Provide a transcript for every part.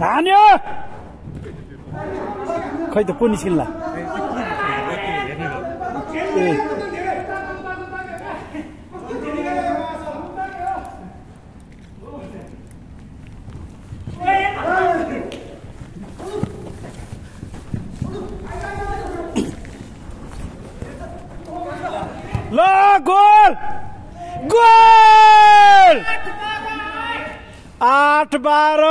धान्यो खै त को निस्किन्ला ल गोल गोल आठ बाह्र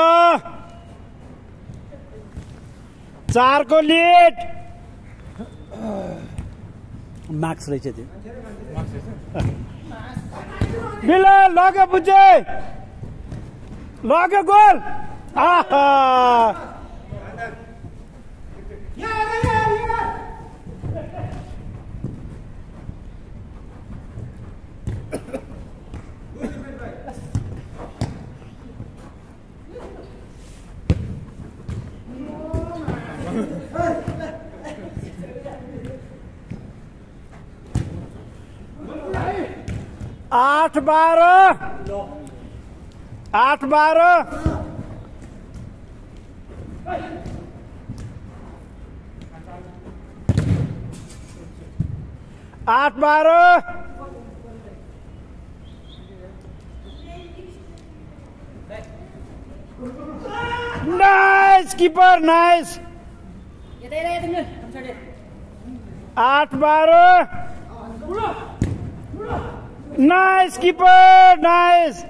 चारको लिड। मार्क्स रहेछ त्यो। बिल लग्यो बुझे लग्यो गोल। आहा। आठ बाह्र आठ बाह्र आठ बाह्र नाइस किपर नाइस। आठ बाह्र नाइस किपर नाइस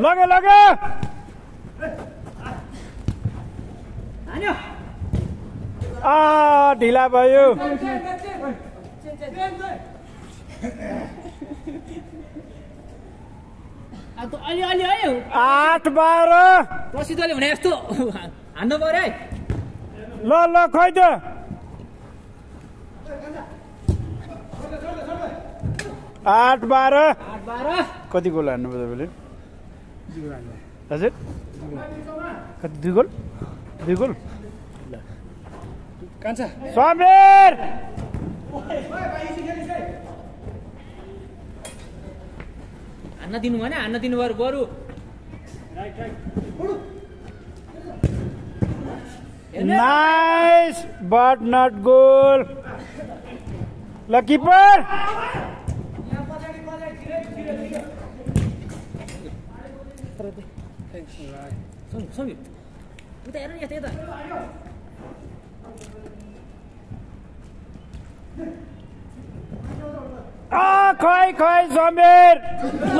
लग्यो लग्यो आ ढिला भयो आठ बाह्र प्रसिद्धले भने जस्तो हान्नु पऱ्यो है ल ल खै त आठ बाह्र कति गोल हान्नुभयो तपाईँले हजुर कति दुई गोल दुई गोल कान्छा समीर हान्न दिनु भएन हान्न दिनु पऱ्यो बरु नाइस बट नट गोल ल किपर उता हेर न यता यता आ खै खै समीर ल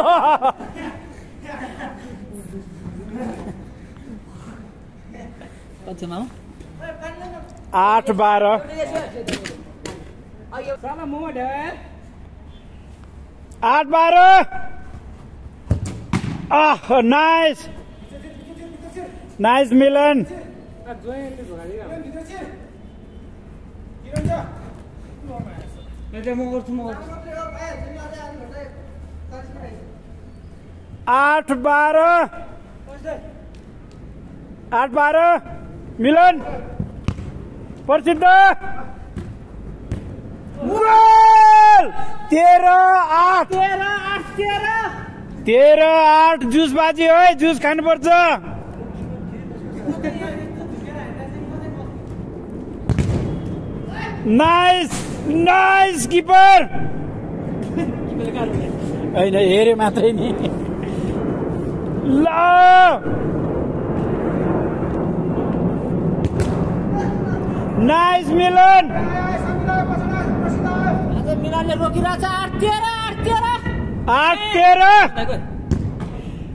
कतिमा हो आठ बाह्र आठ बाह्र आह नाइस नाइस मिलन। म गर्छु म गर्छु आठ बाह्र। आठ बाह्र। मिलन। प्रसिद्ध! तेह्र आठ। तेह्र आठ जुस बाजी है जुस खानुपर्छ। Nice nice keeper. होइन हेरे मात्रै नि। ल। नाइस मिलन आज मिलानले रोकिरहेको छ आठ तेह्र आठ तेह्र आठ तेह्र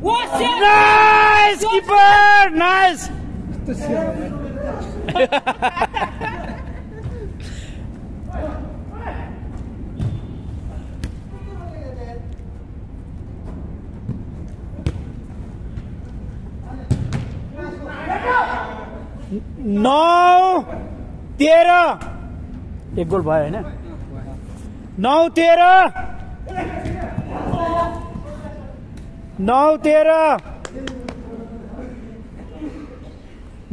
ओ सेट नाइस किपर नाइस नौ तेह्र। एक गोल भयो होइन? नौ तेह्र। नौ तेह्र।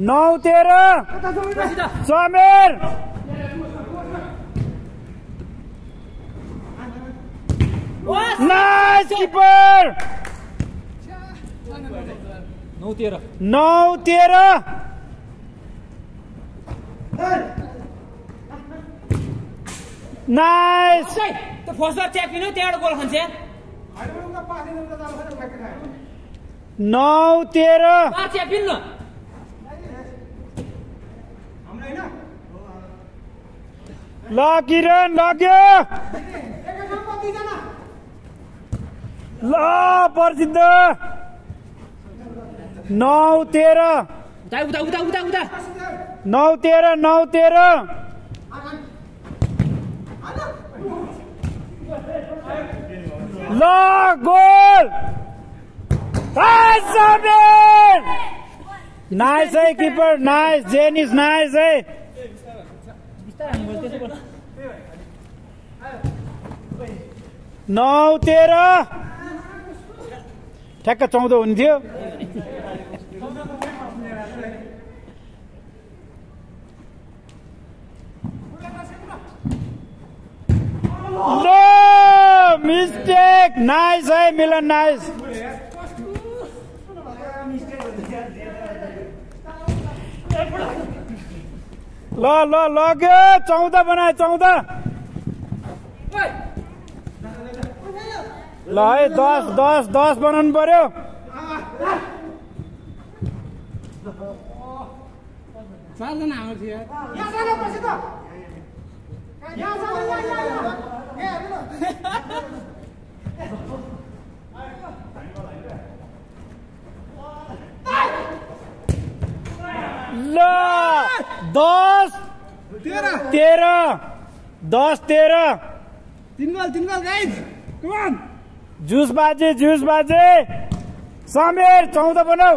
नौ तेह्र। समीर। नाइस किपर नौ तेह्र। नौ तेह्र। नाइस त्यो फर्स्ट च्याप किन त्यहाँबाट गोल खान्छ नौ तेह्र पाँच च्याप किन न। ल किरण लग्यो ल प्रसिद्ध नौ तेह्र उता उता उता उता उता। नौ तेह्र नौ तेह्र ल गोल नाइस है किपर नाइस जेनिस नाइस है। नौ तेह्र ठ्याक्क चौध हुन्थ्यो No mistake. Nice है मिलन नाइस ल ल लग्यो चौध बनायो चौध ल है दस दस दस बनाउनु पर्यो चारजना हाम्रो थियो ल दस तेह्र। दस तेह्र। तिन गोल तिन गोल गाइज कमान जुस बाजे जुस बाजे। समीर चौध बनाऊ।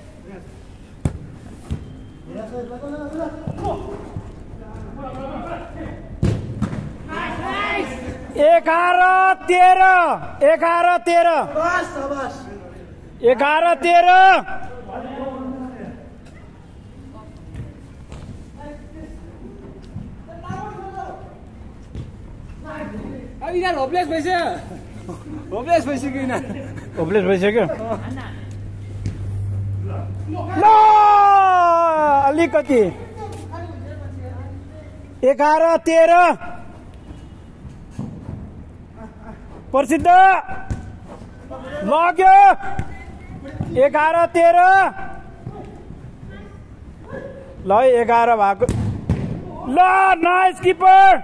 एघार तेह्र एघार तेह्र। एघार तेह्र। अब यिनीहरू होपलेस भइसक्यो। होपलेस भइसक्यो यिनीहरू होपलेस भइसक्यो। ल अलिकति। एघार तेह्र। प्रसिद्ध। लग्यो। एघार तेह्र। ल एघार भएको। ल नाइस किपर।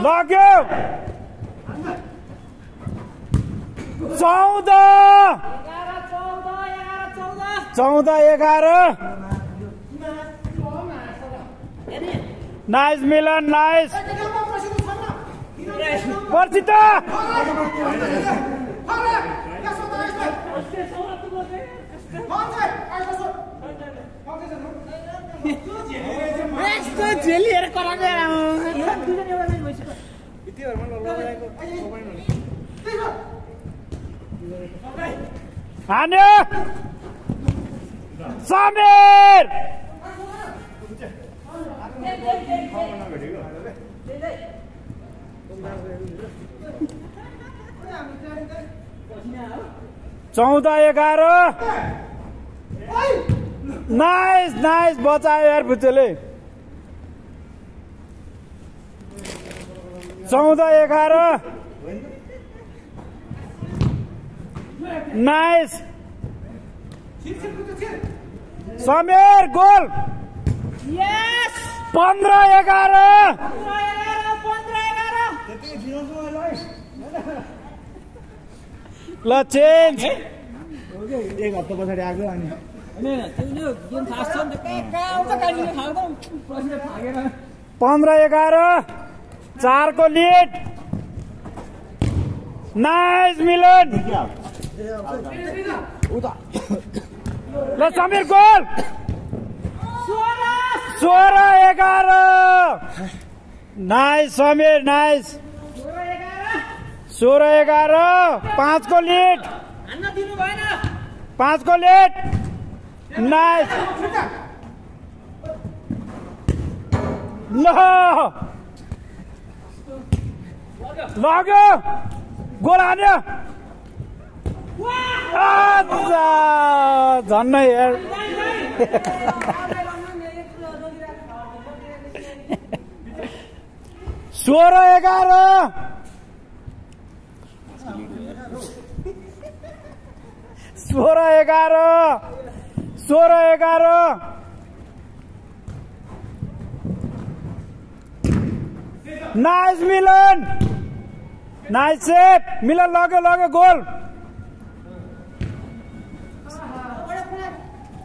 लग्यो। चौध। चौध एघार। Nice Milan nice. प्रसिद्ध यस्तो झेलिएर हान्यो समीर चौध एघार। नाइस नाइस बचायो यार भुचेले चौध एघार। नाइस समीर गोल यस पन्ध्र एघार ल चेन्ज एक हप्ता पछाडि आएको अनि पन्ध्र एघार चारको लिड नाइस मिलन ल समीर गोल! सोह्र एघार। Nice Sameer nice. सोह्र एघार पाँचको लिड। पाँचको लिड। नाइस। ल। लग्यो। गोल हान्यो। झन्नै हेर सोह्र एघार सोह्र एघार सोह्र एघार नाइस मिलन नाइस सेप मिलन लग्यो लग्यो goal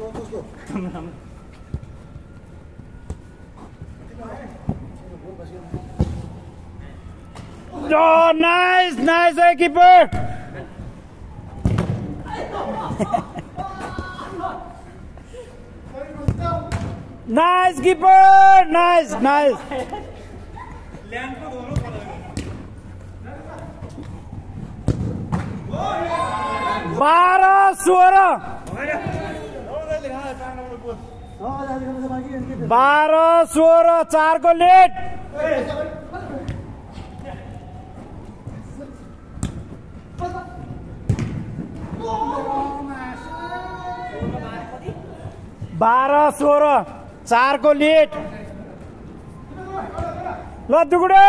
Oh, nice, nice, eh, keeper. nice, keeper. Nice, nice. बाह्र सोह्र बाह्र सोह्र चारको लेट बाह्र सोह्र चारको लिड ल दुगुडो।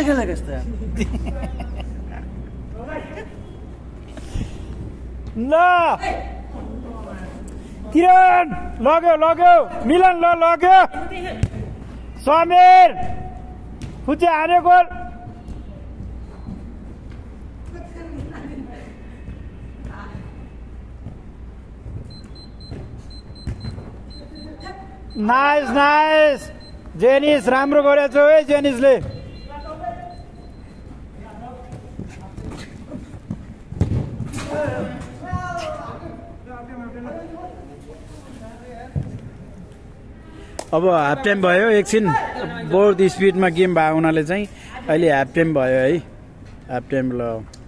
के खेलेको यस्तो यार? ल। किरण लग्यो लग्यो। मिलन ल लग्यो। समीर फुचे हान्यो गोल। Nice nice. जेनिस राम्रो गरेछ है जेनिसले। अब हाफ टाइम भयो एकछिन। बहुत स्पिडमा गेम भएको हुनाले चाहिँ अहिले हाफ टाइम भयो है। हाफ टाइम ल।